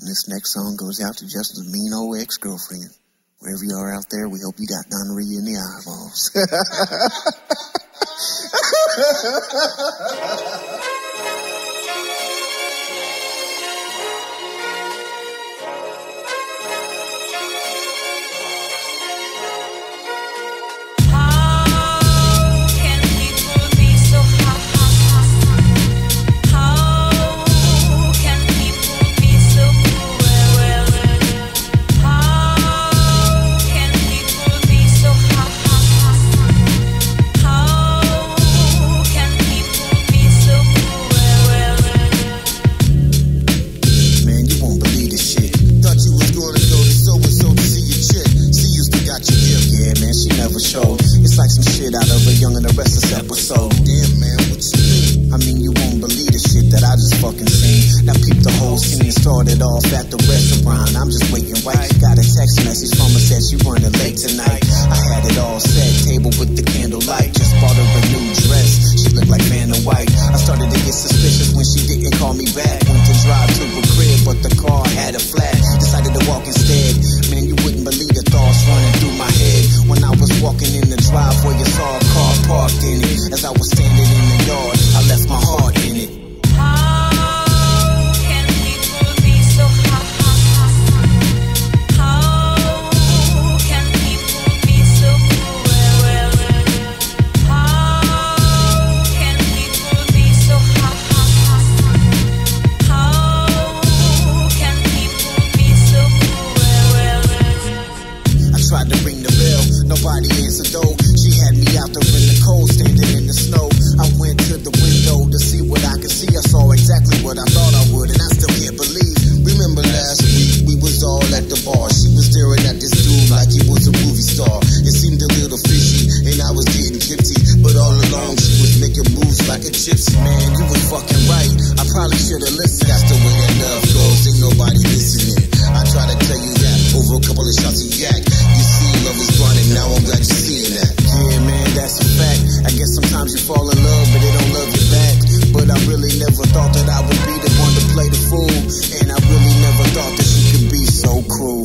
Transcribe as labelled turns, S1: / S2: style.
S1: And this next song goes out to Justin's mean old ex-girlfriend. Wherever you are out there, we hope you got gonorrhea in the eyeballs. she never showed. It's like some shit out of a Young and the Restless episode.
S2: Damn, man, what you mean?
S1: I mean, you won't believe the shit that I just fucking seen. Now peep the whole scene started off at the restaurant. I'm just waiting In the driveway, you saw a car parked in it. As I was standing in the yard, nobody answered though. She had me out there in the cold, standing in the snow. I went to the window to see what I could see. I saw exactly what I thought I would, and I still can't believe.
S2: Remember last week, we was all at the bar. She was staring at this dude like he was a movie star. It seemed a little fishy, and I was getting tipsy. But all along, she was making moves like a gypsy.
S1: Man, you was fucking right. I probably should have listened. really never thought that I would be the one to play the fool. And I really never thought that she could be so cruel.